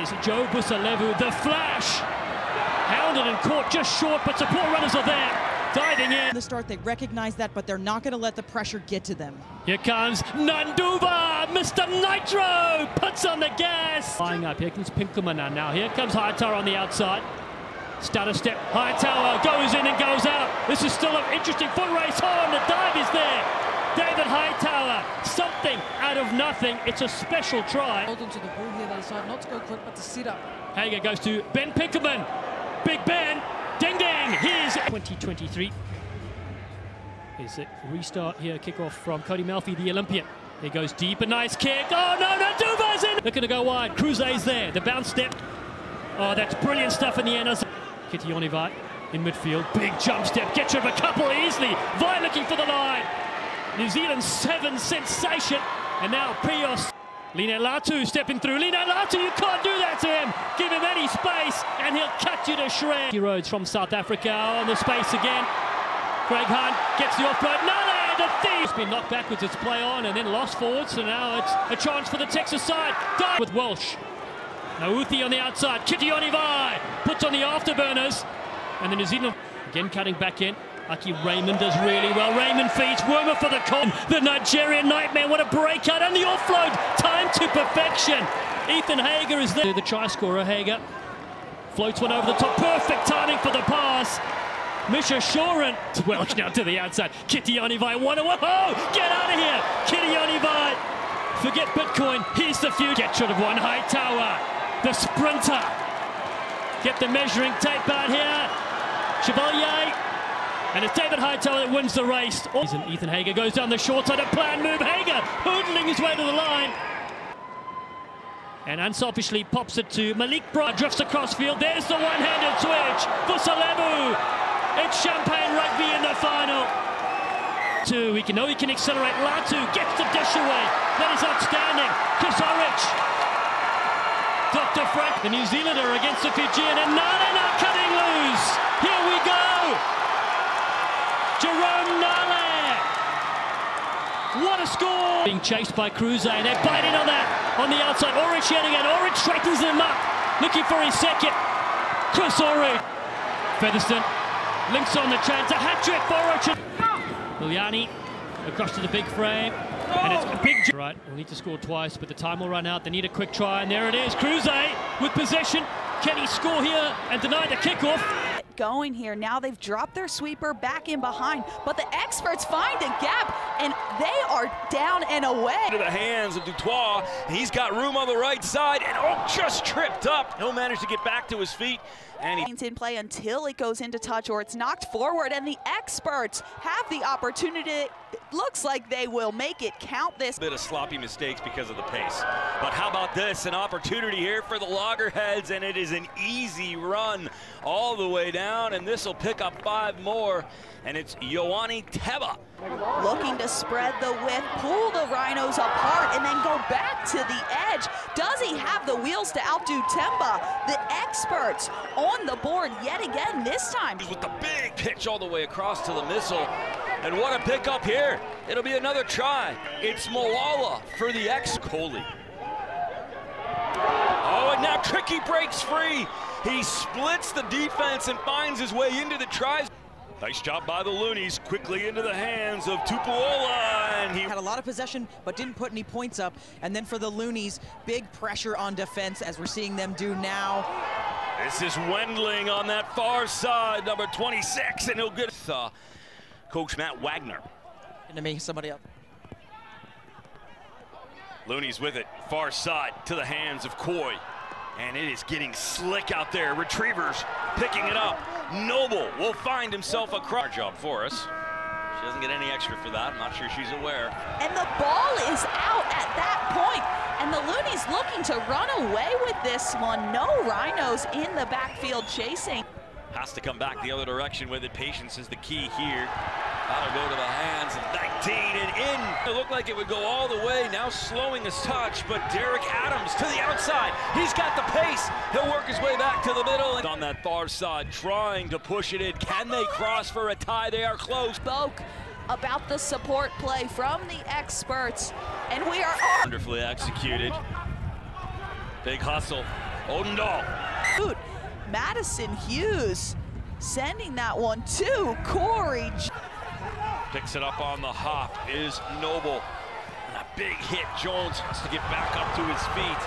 is Joe Vosalevu, the flash. Hounded and caught just short, but support runners are there. Diving in. the start, they recognize that, but they're not going to let the pressure get to them. Here comes Naduva, Mr. Nitro, puts on the gas. Flying up, here comes Pinkelman now. Here comes Hightower on the outside. Stutter step, Hightower goes in and goes out. This is still an interesting foot race. Oh, and the dive is there. David Hightower, something out of nothing. It's a special try. Hold onto the ball here, they decide not to go quick, but to sit up. Hager goes to Ben Pinkelman. Big Ben, ding ding, here's 2023. Here's a restart here, kickoff from Cody Melphy, the Olympian. He goes deep, a nice kick. Oh no, no, Duva's in. Going to go wide. Kruse's there. The bounce step. Oh, that's brilliant stuff in the end. Kitiona Vai in midfield. Big jump step. Gets of a couple easily. Vai looking for the line. New Zealand 7 sensation. And now Pios. Line Latu stepping through. Line Latu, you can't do that to him. Give him any space and he'll cut you to shreds. Rhodes from South Africa on the space again. Greg Hunt gets the offload. Nale, the thief! It's been knocked backwards. It's play on and then lost forward. So now it's a chance for the Texas side. Dive with Welsh. Now Uthi on the outside. Kitiona Vai puts on the afterburners. And the New Zealand again cutting back in. Aki Raymond does really well. Raymond feeds Wormer for the call. The Nigerian nightmare. What a breakout and the offload. Time to perfection. Ethan Hager is there. The try scorer Hager floats one over the top. Perfect timing for the pass. Misha Shorin. Welch now to the outside. Kitiona Vai. One away. Oh, get out of here. Kitiona Vai. Forget Bitcoin. Here's the future. Get rid of one. Hightower. The sprinter. Get the measuring tape out here. Chevalier. And it's David Hightower that wins the race. And Ethan Hager goes down the short side. A plan move. Hager hoodling his way to the line. And unselfishly pops it to Malik Broad. Drifts across field. There's the one-handed switch for Salebu. It's Champagne Rugby in the final. Two, we can know he can accelerate. Latu gets the dish away. That is outstanding. Kosaric. Dr. Frank, the New Zealander against the Fijian, and Nana now cutting loose. Go. Jerome Nale. What a score! Being chased by Kruse, and they're biting on that on the outside. Aurich yet again. Aurich straightens him up, looking for his second. Chris Aurich. Featherstone links on the chance. A hat trick for Aurich. Bilyani across to the big frame. And it's a big. Right, we'll need to score twice, but the time will run out. They need a quick try, and there it is. Kruse with possession. Can he score here and deny the kickoff? Going here. Now they've dropped their sweeper back in behind, but the experts find a gap and they are down and away. To the hands of Du Toit. He's got room on the right side and oh, just tripped up. He'll manage to get back to his feet. And he in play until it goes into touch or it's knocked forward and the experts have the opportunity. It looks like they will make it count this. Bit of sloppy mistakes because of the pace. But how about this? An opportunity here for the Loggerheads and it is an easy run all the way down and this will pick up five more and it's Iowane Teba. Looking to spread the width, pull the Rhinos apart, and then go back to the edge. Does he have the wheels to outdo Teba? The experts on the board yet again this time. He's with the big pitch all the way across to the missile. And what a pickup here. It'll be another try. It's Moala for the ex-Coley. Oh, and now Trickey breaks free. He splits the defense and finds his way into the tries. Nice job by the Loonies, quickly into the hands of Tupuola, and he had a lot of possession, but didn't put any points up. And then for the Loonies, big pressure on defense, as we're seeing them do now. This is Wendling on that far side, number 26, and he'll get uh, Coach Matt Wagner. To me, somebody up. Looney's with it, far side to the hands of Koi. And it is getting slick out there. Retrievers picking it up. Noble will find himself a crowd job for us. She doesn't get any extra for that. I'm not sure she's aware. And the ball is out at that point. And the To run away with this one. No Rhinos in the backfield chasing. Has to come back the other direction with it. Patience is the key here. That'll go to the hands of 19 and in. It looked like it would go all the way. Now slowing his touch, but Derek Adams to the outside. He's got the pace. He'll work his way back to the middle. And on that far side, trying to push it in. Can they cross for a tie? They are close. Spoke about the support play from the experts, and we are wonderfully executed. Big hustle. Odendaal. Shoot, Madison Hughes sending that one to Corey. Picks it up on the hop is Noble. And a big hit. Jones has to get back up to his feet.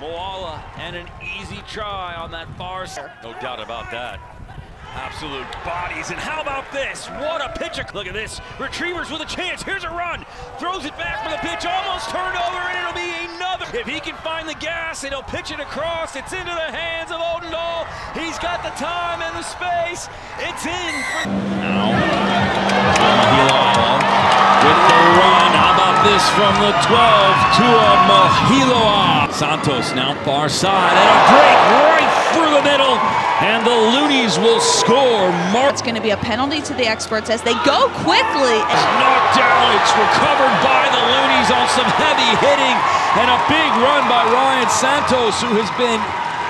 Moala and an easy try on that far side. No doubt about that. Absolute bodies. And how about this? What a pitch. Look at this. Retrievers with a chance. Here's a run. Throws it back for the pitch. Almost turned over, and it'll be If he can find the gas and he'll pitch it across, it's into the hands of Odendaal. He's got the time and the space. It's in. For... Now, with the run. How about this from the 12 to a Mahiloa. Santos now far side and a break right through the middle. And the Loonies will score. Mark It's going to be a penalty to the experts as they go quickly. knocked down. It's recovered by the Loonies on some heavy hitting and a big run by Ryan Santos, who has been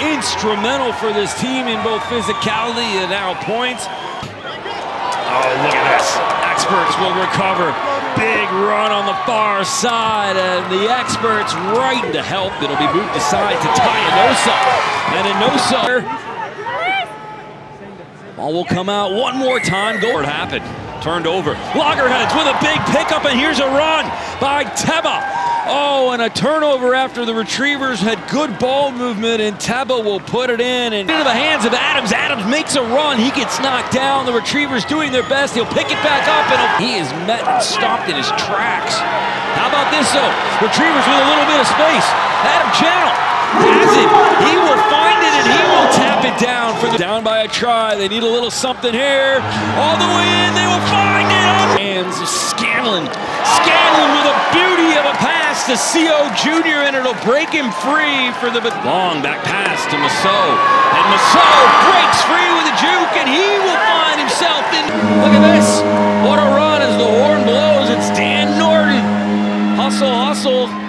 instrumental for this team in both physicality and now points. Oh, look at this. Experts will recover. Big run on the far side, and the experts right to help. It'll be moved aside to Tai And Enosa. Ball will come out one more time. Go. It happened. Turned over. Loggerheads with a big pickup, and here's a run by Teba. Oh, and a turnover after the Retrievers had good ball movement, and Teba will put it in and into the hands of Adams. Adams makes a run. He gets knocked down. The Retrievers doing their best. He'll pick it back up, and he is met and stopped in his tracks. How about this, though? Retrievers with a little bit of space. Adam Channel has it. He will find it, and he will tap it down for the down by a try. They need a little something here. All the way in. They will find it. Hands of Scanlon. Scanlon with a beauty of a pass to Co Jr. and it'll break him free for the long back pass to Masseau. And Masseau breaks free with a juke, and he will find himself in. Look at this. What a run as the horn blows. It's Dan Norton. Hustle, hustle.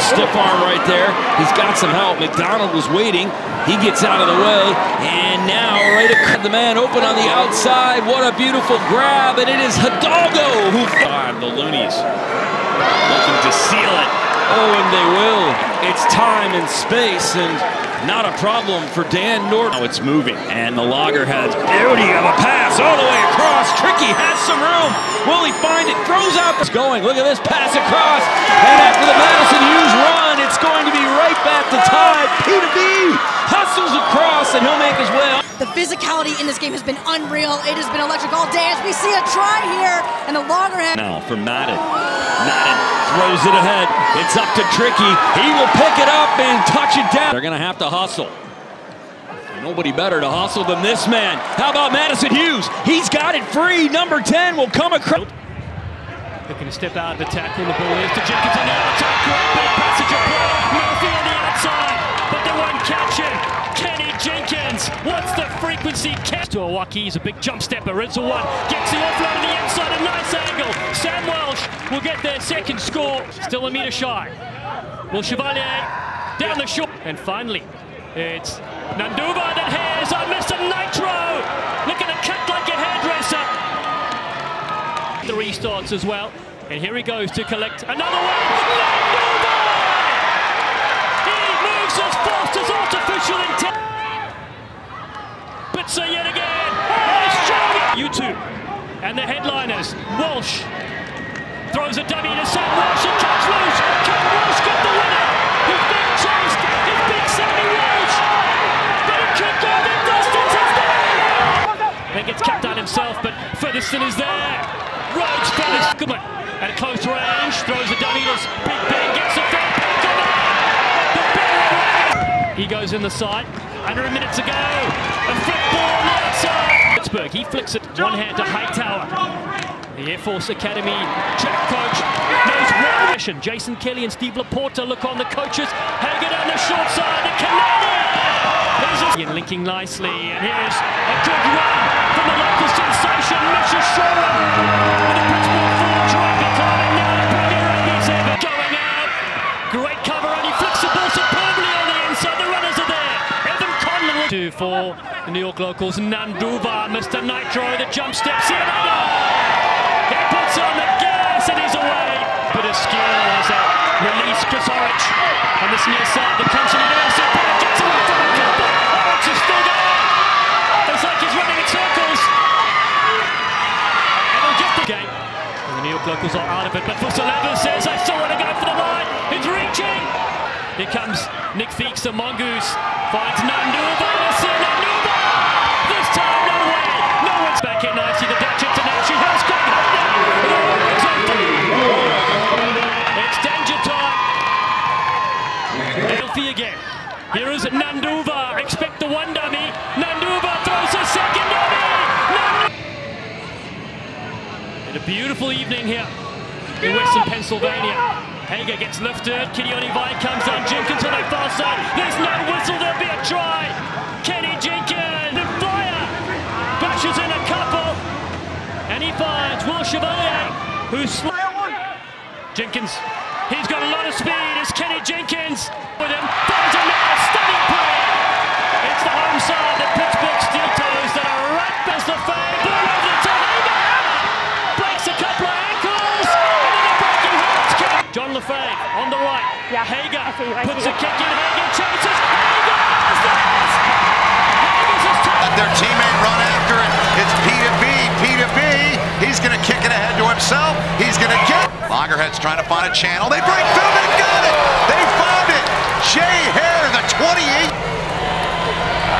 Stiff arm right there. He's got some help. McDonald was waiting. He gets out of the way. And now right at the man open on the outside. What a beautiful grab. And it is Hidalgo who five the Loonies. Looking to seal it. Oh, and they will. It's time and space and not a problem for Dan Norton. Now it's moving. And the Loggerheads. Beauty of a pass all the way across. Trickey has some room. Will he find it? Throws out. It's going. Look at this pass across. And after the Madison Hughes run, it's going to be right back to tie. Peter B hustles across and he'll make his way. The physicality in this game has been unreal. It has been electric all day as we see a try here and the longer loggerhead. Now for Madden. Madden throws it ahead. It's up to Trickey. He will pick it up and touch it down. They're going to have to hustle. Nobody better to hustle than this man. How about Madison Hughes? He's got it free. Number 10 will come across. Looking to step out of the tackle. The ball is to Jenkins on the outside. Great big passage catch him. Kenny Jenkins. What's the frequency? Catch to Awaki. He's a big jump stepper. Rinzel one. Gets the offload to the inside. A nice angle. Sam Welsh will get their second score. Still a metre shy. Will Chevalier down the short. And finally, it's Naduva that has on Mr. Nitro. Looking to cut like a hairdresser. The restarts as well. And here he goes to collect another one. Intelligence. Bizer yet again. YouTube. And the headliners. Walsh throws a dummy to Sam Walsh and cuts loose. Can Walsh get the winner? He's being chased. It's Big Sammy Walsh. But he could go the distance. It's there. Then gets capped out himself, but Featherstone is there. Rhodes Featherstone. Good one. At close range, throws a dummy to Big Ben, gets the third pick on it. The big He goes in the side. Under a minute to go. A flip ball. Pittsburgh, he flicks it one hand to Hightower. The Air Force Academy track coach knows one mission. Jason Kelly and Steve Laporta look on the coaches. Hager down the short side. The Canadian. Linking nicely, and here's a good run from the local sensation, Misha Shorin, with a Pittsburgh for the New York locals. Naduva, Mr. Nitro, the jump step. Cianada. Oh! He puts on the gas and he's away. Bit of skill as a uh, Release Chris Aurich on this near side. The country leader, Bennett gets away from the. Aurich is still going. It's like he's running in circles. And he'll get the game. And the New York locals are out of it. But Fusaleva says, I still want to go for the line. It's reaching. Here comes Nick Feeks, the Mongoose. Finds Nanuva. Nanuva. This time, no way. No one's back in nicely. The Dutch international has got it. Oh, it's danger time. Healthy again. Here is Naduva. Expect the one dummy. Naduva throws a second dummy. Nandu- and a beautiful evening here in Western Pennsylvania. Hager gets lifted. Kenny Vai comes on. Jenkins on the far side. There's no whistle. There'll be a try. Kenny Jenkins. The fire. Bashes in a couple. And he finds Will Chevalier, who's sl- Jenkins. He's got a lot of speed. It's Kenny Jenkins with him. Finds a man. Stunning play. It's the home side, the Pittsburgh Steeltoes that are right past the fade. John on the right. Yeah. Hager I see you, I puts see a kick in. Hager chases. Hager has the. Hager's his. Let their teammate run after it. It's P to B. P to B. He's going to kick it ahead to himself. He's going to get. Loggerhead's trying to find a channel. They break through. They got it. They found it. Jay Hare, the 28.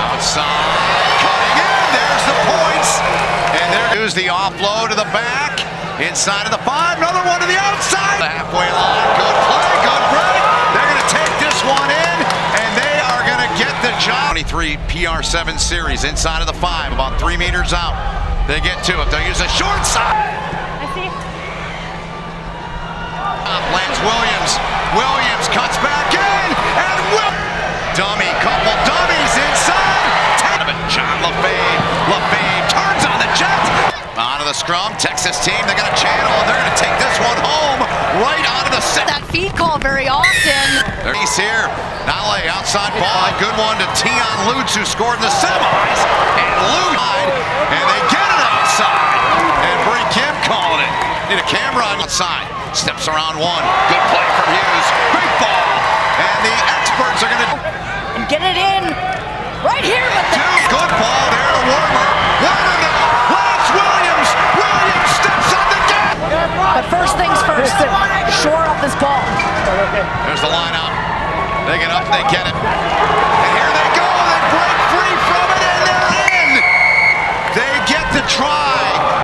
Outside. Cutting in. There's the points. And there's the offload to the back. Inside of the five. Another one to the outside. 3 PR7 series inside of the 5, about 3 meters out. They get to it. They'll use a short side. I see. Lance Williams. Williams cuts back in and will. Dummy, couple dummies inside. Ten. John Lafay, Lafay turns on the jet. Out of the scrum. Texas team, They got a channel and they're going to take this one home right out of the set. That feed call very often. He's here. Nale outside ball. Good one to Tion Lutz who scored in the semis. And Lutz. And they get it outside. And Bree Kim calling it. Need a camera on outside. Steps around one. Good play from Hughes. Big ball. There's the line. They get up, they get it. And here they go. They break free from it, and they're in. They get the try.